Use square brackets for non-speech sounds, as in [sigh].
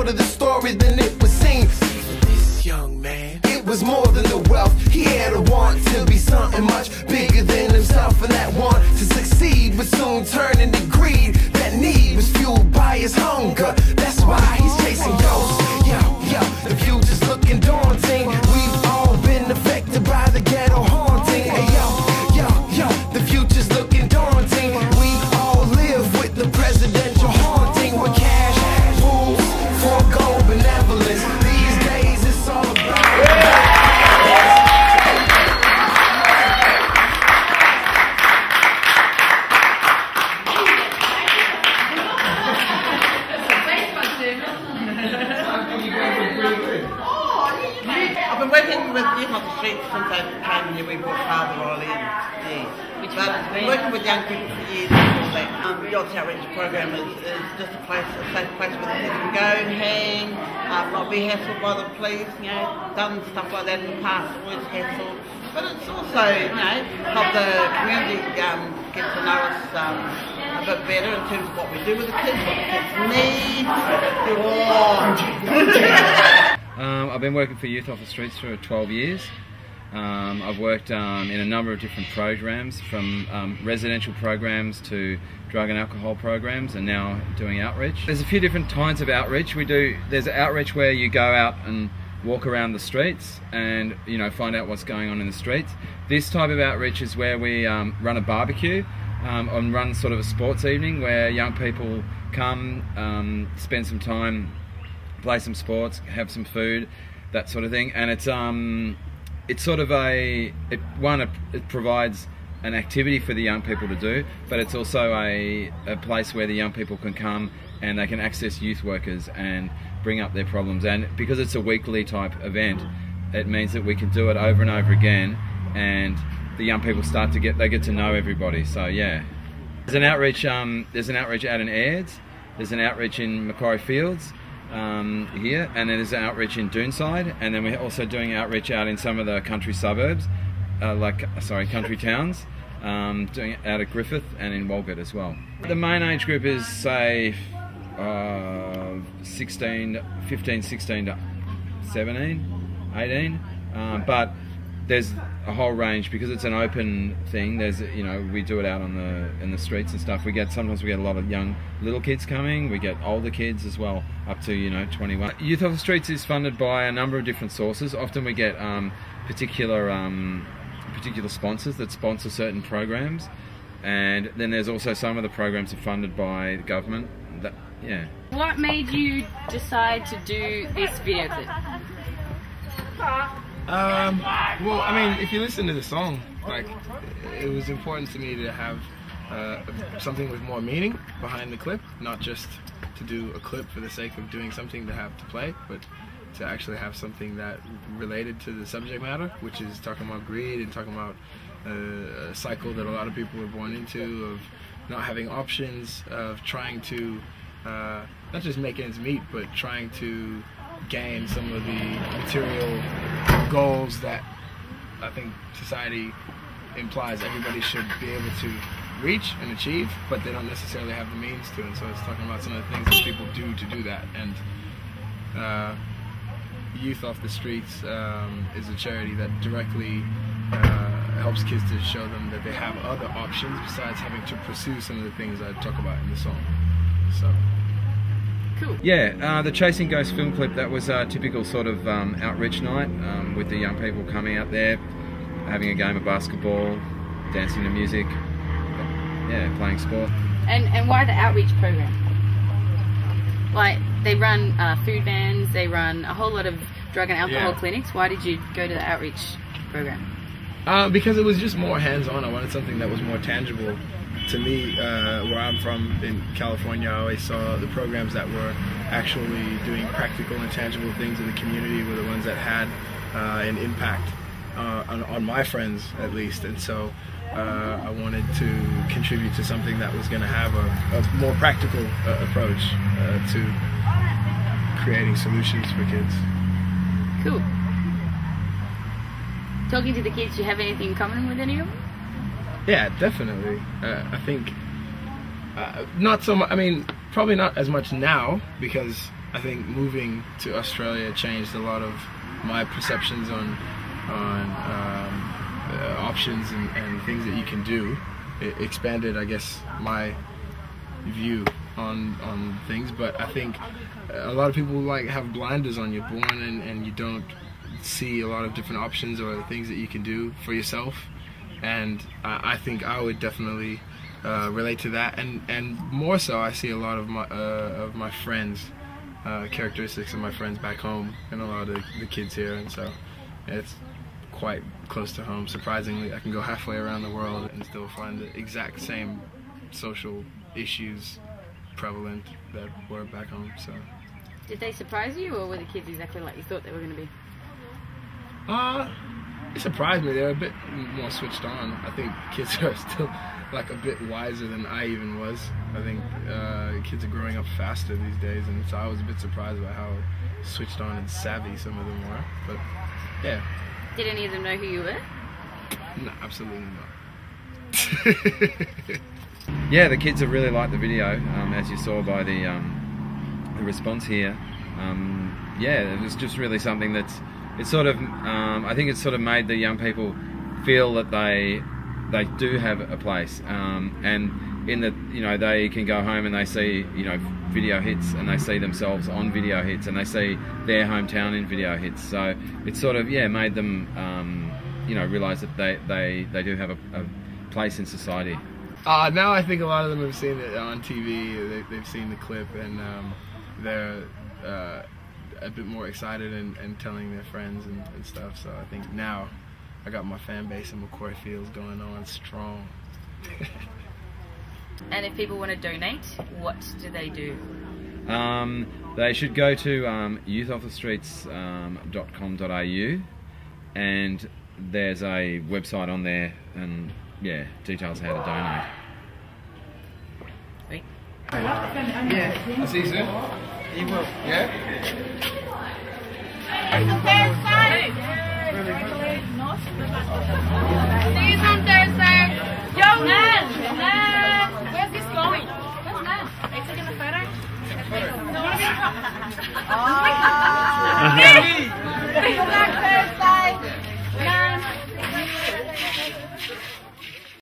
more to the story than it would seem. For this young man, it was more than the wealth. He had a want to be something much bigger than himself, and that want to succeed would soon turn into greed. That need was fueled by his hunger. Working with Youth off the Streets since I came here. We brought Father Riley in. Yeah. Which but working with young people for years. and Like, um, the Youth Outreach Program is, is just a place, a safe place where the kids can go, and hang, um, not be hassled by the police. You know, done stuff like that in the past, always hassled. But it's also, you know, help the community um, get to know us um, a bit better in terms of what we do with the kids, what the kids need. Oh. [laughs] Um, I've been working for Youth Off the Streets for 12 years. Um, I've worked um, in a number of different programs, from um, residential programs to drug and alcohol programs, and now doing outreach. There's a few different kinds of outreach. We do. There's outreach where you go out and walk around the streets and you know find out what's going on in the streets. This type of outreach is where we um, run a barbecue um, and run sort of a sports evening where young people come, um, spend some time play some sports, have some food, that sort of thing. And it's um, it's sort of a it, one it, provides an activity for the young people to do, but it's also a, a place where the young people can come and they can access youth workers and bring up their problems. And because it's a weekly type event, it means that we can do it over and over again, and the young people start to get they get to know everybody. So yeah, there's an outreach. Um, there's an outreach out in Aids. There's an outreach in Macquarie Fields um, here, and then there's outreach in Doonside, and then we're also doing outreach out in some of the country suburbs, uh, like sorry, country towns. Um, doing it out of Griffith and in Walgett as well. The main age group is say uh, 16, 15, 16 to 17, 18, um, but there's a whole range because it's an open thing. There's you know we do it out on the in the streets and stuff. We get sometimes we get a lot of young little kids coming. We get older kids as well, up to you know 21. Youth off the Streets is funded by a number of different sources. Often we get um, particular um, particular sponsors that sponsor certain programs, and then there's also some of the programs are funded by the government. That yeah. What made you decide to do this video clip? Um, well, I mean, if you listen to the song, like, it was important to me to have uh, something with more meaning behind the clip, not just to do a clip for the sake of doing something to have to play, but to actually have something that related to the subject matter, which is talking about greed and talking about uh, a cycle that a lot of people are born into of not having options, of trying to uh, not just make ends meet, but trying to gain some of the material goals that I think society implies everybody should be able to reach and achieve, but they don't necessarily have the means to. And so it's talking about some of the things that people do to do that. And uh, Youth Off the Streets um, is a charity that directly uh, helps kids to show them that they have other options besides having to pursue some of the things I talk about in the song. So. Cool. Yeah, uh, the Chasing Ghost film clip, that was a typical sort of um, outreach night um, with the young people coming out there, having a game of basketball, dancing to music, yeah, playing sport. And and why the outreach program? Like they run uh, food vans, they run a whole lot of drug and alcohol Yeah. clinics. Why did you go to the outreach program? Uh, because it was just more hands-on. I wanted something that was more tangible. To me, uh, where I'm from in California, I always saw the programs that were actually doing practical and tangible things in the community were the ones that had uh, an impact uh, on, on my friends, at least. And so uh, I wanted to contribute to something that was going to have a, a more practical uh, approach uh, to creating solutions for kids. Cool. Talking to the kids, do you have anything in common with any of them? Yeah, definitely. Uh, I think uh, not so much. I mean, probably not as much now because I think moving to Australia changed a lot of my perceptions on on um, uh, options and, and things that you can do. It expanded, I guess, my view on on things. But I think a lot of people like have blinders on. You're born and, and you don't see a lot of different options or things that you can do for yourself. And I, I think I would definitely uh, relate to that. And and more so, I see a lot of my uh, of my friends. Uh, characteristics of my friends back home and a lot of the, the kids here and so it's quite close to home surprisingly I can go halfway around the world and still find the exact same social issues prevalent that were back home so Did they surprise you, or were the kids exactly like you thought they were going to be? Uh, it surprised me. They're a bit more switched on. I think kids [laughs] are still like a bit wiser than I even was. I think uh, kids are growing up faster these days, and so I was a bit surprised by how switched on and savvy some of them were. But yeah, Did any of them know who you were? no, absolutely not. [laughs] Yeah, the kids have really liked the video, um, as you saw by the um, the response here. Um, yeah, it was just really something that's it's sort of um, I think it's sort of made the young people feel that they they do have a place, um, and in that you know they can go home and they see you know video hits and they see themselves on video hits and they see their hometown in video hits. So it's sort of yeah made them um, you know realise that they, they, they do have a, a place in society. Uh, now I think a lot of them have seen it on TV. They, they've seen the clip and um, they're uh, a bit more excited and, and telling their friends and, and stuff. So I think now I got my fan base in Macquarie Fields going on strong. [laughs] And if people want to donate, what do they do? Um, they should go to um, youthoffthestreets.com.au and there's a website on there and yeah, details how to donate. Wait. I'll see you soon. You will. Yeah? See you on Thursday. Yo, Nan! Nan! Where's this going? Where's Nan? Are you taking a photo? No.